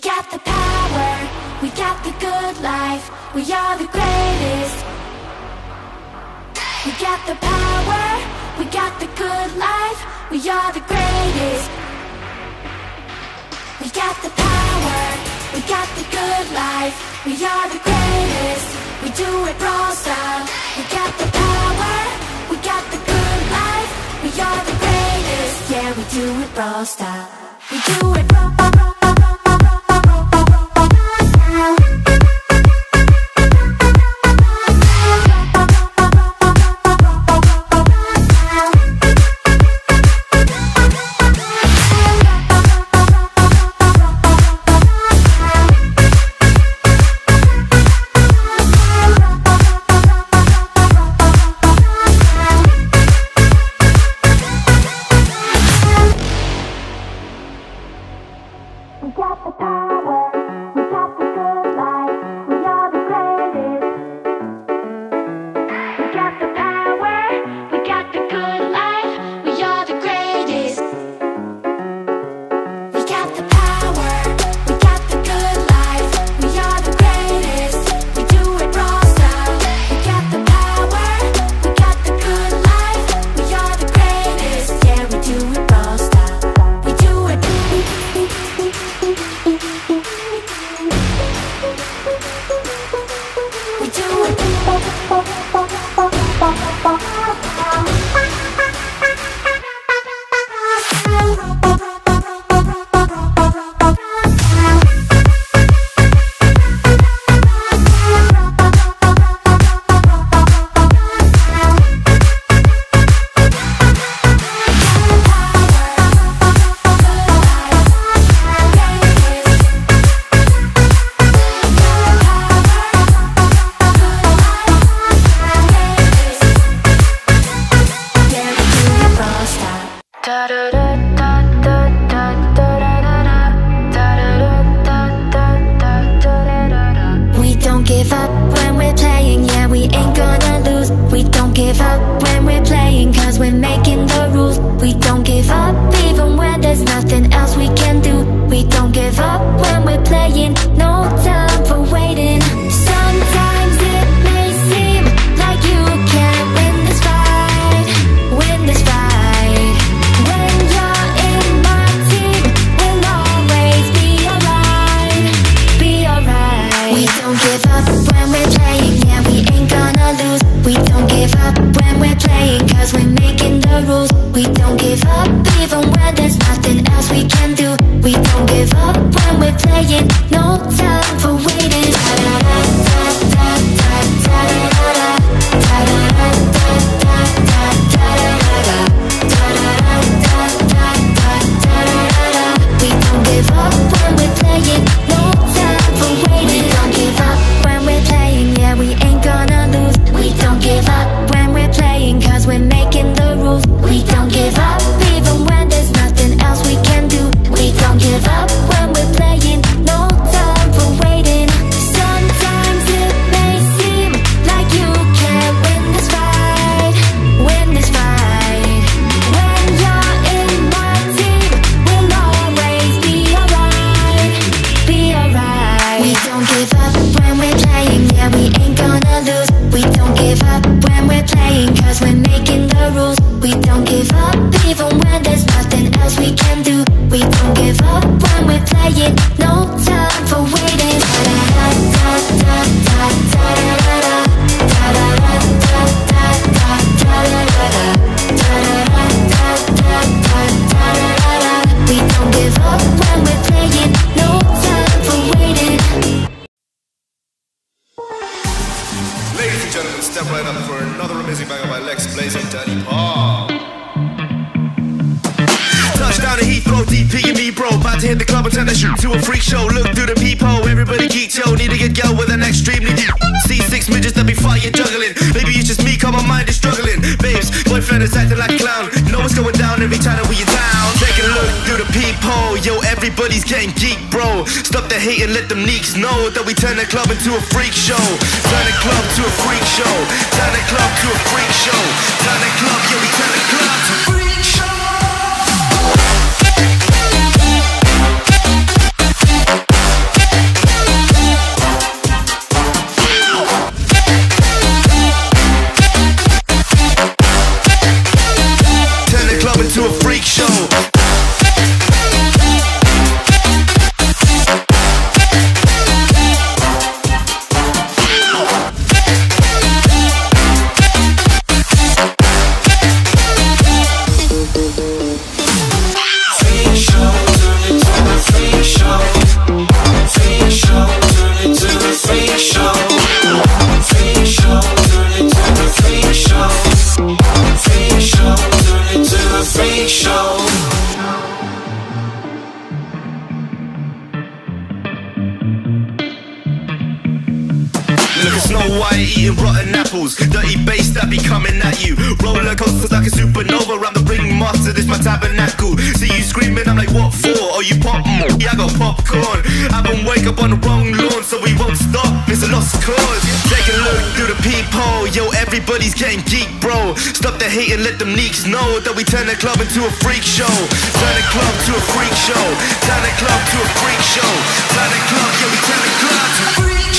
got the power, we got the good life, we are the greatest. We got the power, we got the good life, we are the greatest. We got the power, we got the good life, we are the greatest. We do it raw style, we got the power, we got the good life, we are the greatest. Yeah, we do it raw style, we do it raw, raw, raw. bop bop freak. Need to get girl with an extremely See six midgets that be fire juggling. Maybe it's just me, cause my mind is struggling. Babes, boyfriend is acting like a clown. Know what's going down every time that we in town. Take a look through the peephole. Yo, everybody's getting geek, bro. Stop the hate and let them neeks know that we turn the club into a freak show. Turn the club to a freak show. Turn the club to a freak show. Turn the club, yeah, we turn the club to freak Look at Snow White eating rotten apples. Dirty bass that be coming at you. Roller coasters like a supernova. I'm the ringmaster, this my tabernacle. See you screaming, I'm like, what for? Oh, you pop? Yeah, I got popcorn. I've been wake up on the wrong lawn, so we won't stop. It's a lost cause. Take a look through the peephole. Yo, everybody's getting geek, bro. Stop the hate and let them leaks know that we turn the club into a freak show. Turn the club to a freak show. Turn the club to a freak show. Turn the club, yeah, we turn the club to a freak show.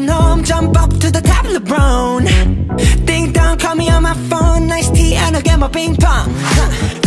walking home, jump up to the top of LeBron. Ding dong, call me on my phone, nice tea and I'll get my ping pong. Huh.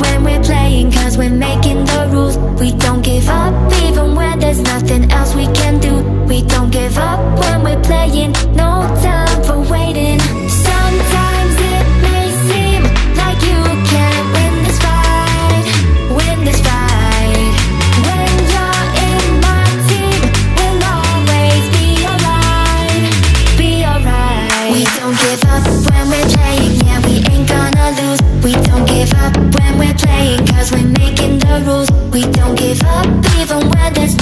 when we're playing Cause we're making the rules. We don't give up even when there's nothing else we can do. We don't give up when we're playing No. We don't give up even when there's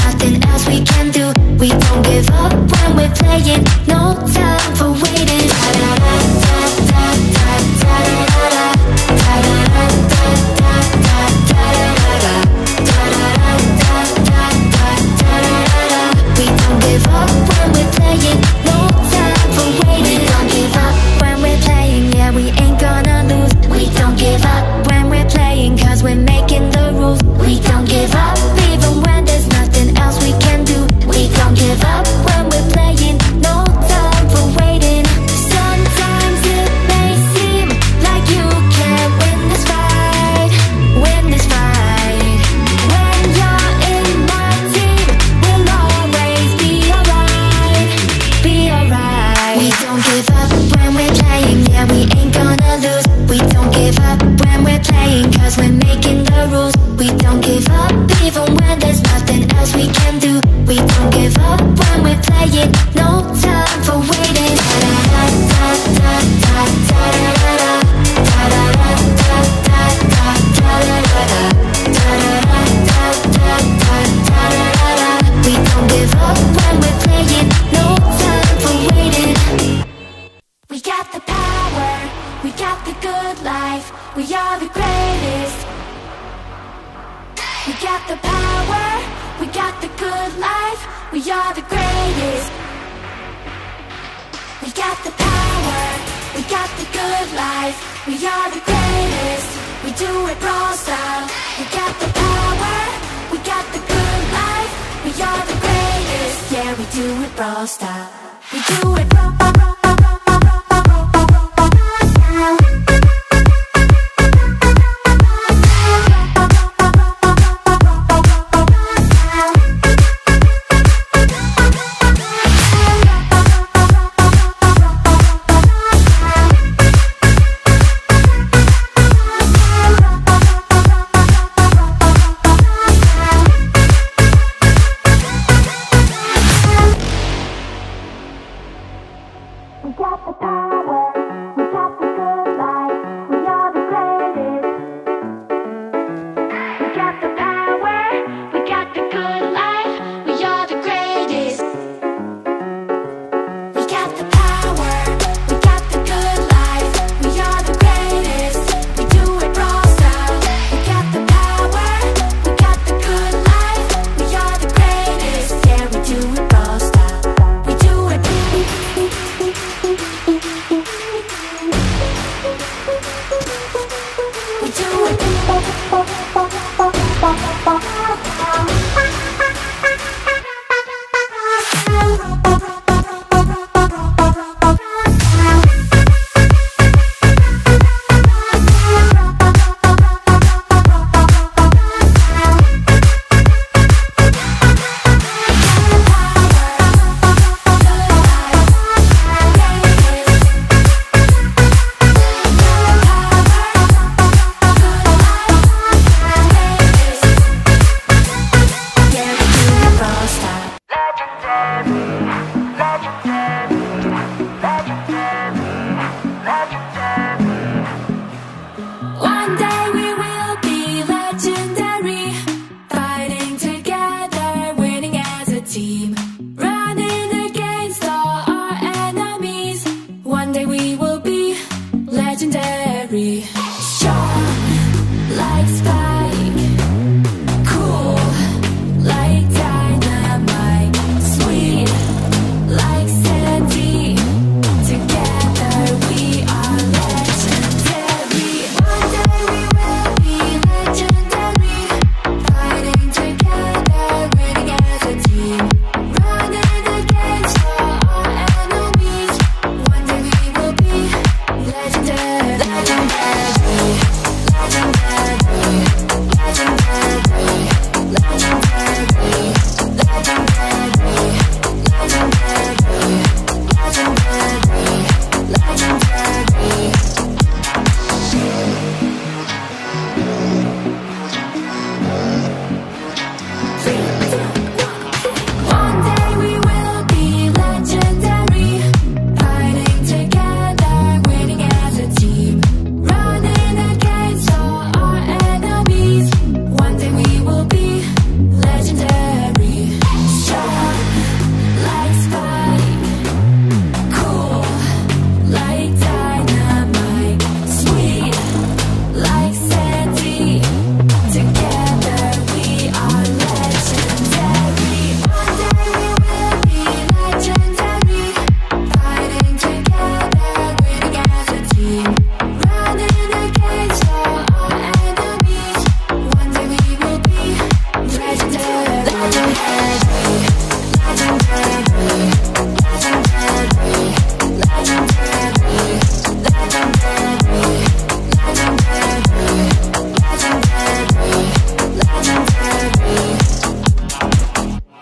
the power, we got the good life. We are the greatest, we do it raw style. We got the power, we got the good life. We are the greatest, yeah we do it raw style. We do it raw, raw